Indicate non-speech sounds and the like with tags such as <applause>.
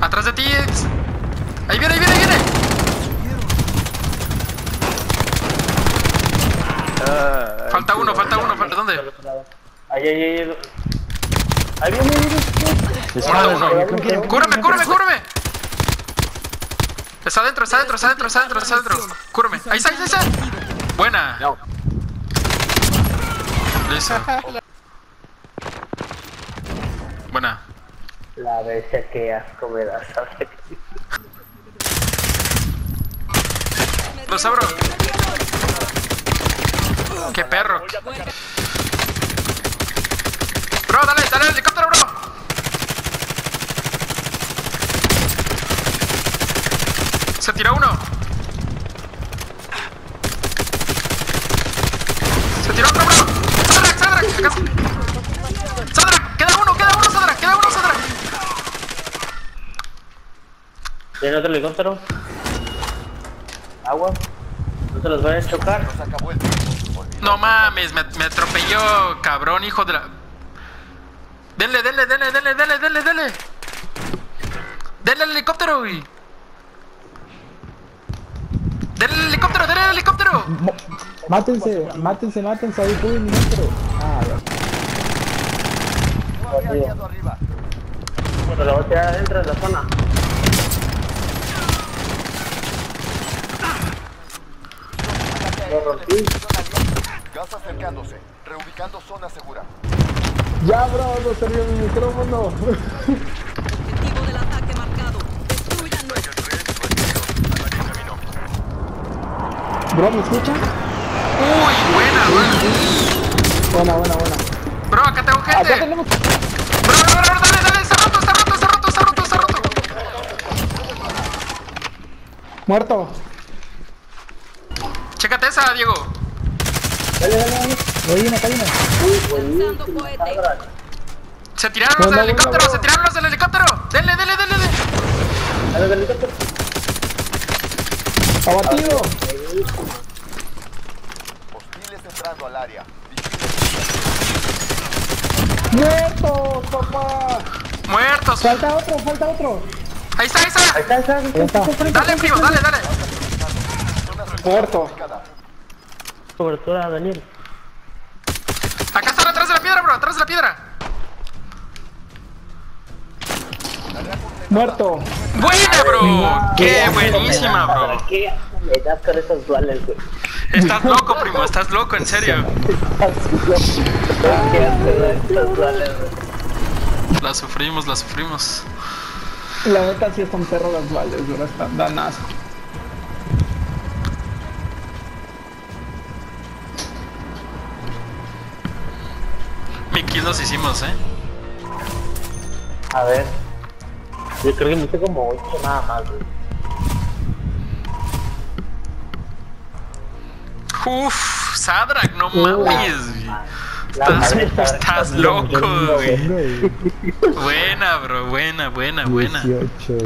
Atrás de ti, ex. Ahí viene, ahí viene, ahí viene. Ah, Falta uno, falta uno, falta dónde? Ahí, ahí, ahí. Ahí viene, ahí viene. Uno. Cúrame, Cúrame, cúrame. Está adentro, está adentro, está adentro, está adentro, está adentro. Cúrame. Ahí está, ahí está, ahí está. Buena. Listo. Buena. La bestia que asco me da, ¿sabes? Lo sabro. Qué perro. Bro, dale, dale al helicóptero, bro. Se tiró uno. Se tiró otro, bro. Sadrak, Sadrak, acá. Sadrak, queda uno, queda uno, Sadrak, queda uno, Sadrak. ¿Tiene otro helicóptero? Agua. No se los vayan a chocar. Acabó el tiempo. No mames, me, me atropelló, cabrón, hijo de la. Denle, denle, denle, denle, denle, denle, denle. Denle al helicóptero, güey. Denle al helicóptero, denle al helicóptero. Mátense, mátense, mátense, ahí tuve mi metro. Ah, ya. Pero la voy a tirar adentro de la zona. Rompí. Gas acercándose. Reubicando zona segura. Ya, bro, no salió mi micrófono. Objetivo del ataque marcado. Destruyanlo. Bro, ¿me escuchan? Uy, buena, buena. Buena, buena, buena. Bro, acá tengo gente. Acá tenemos. Bro, bro, bro, dale, dale, está roto, está roto, está roto, está roto, está roto. Muerto. Chécate esa, Diego. Dale, dale, dale. Voy una cohete. Se tiraron los del helicóptero, se tiraron los del helicóptero. Denle, denle, denle, denle. Dale, del helicóptero. Abatido. Hostiles entrando al área. Muerto, papá. Muertos. Falta otro, falta otro. Ahí está, ahí está. Ahí está, ahí está. Ahí está. Dale, primo, dale, dale. Muerto. Cobertura, Daniel. Acá están atrás de la piedra, bro, atrás de la piedra. Muerto. Buena, bro. Qué buenísima, bro. ¿Qué me das con esos duales, güey? Estás loco, primo, estás loco, en serio. <laughs> ¿Qué asco me das esos duales? La sufrimos, la sufrimos. La neta sí están perros las vales, bro. Están, dan asco. Mi kill los hicimos, eh. A ver. Yo creo que me hice como 8 nada más, güey. Uf, Sadrak, no mames. güey. Estás, estás loco, güey. Buena, bro, buena, buena, buena. 18.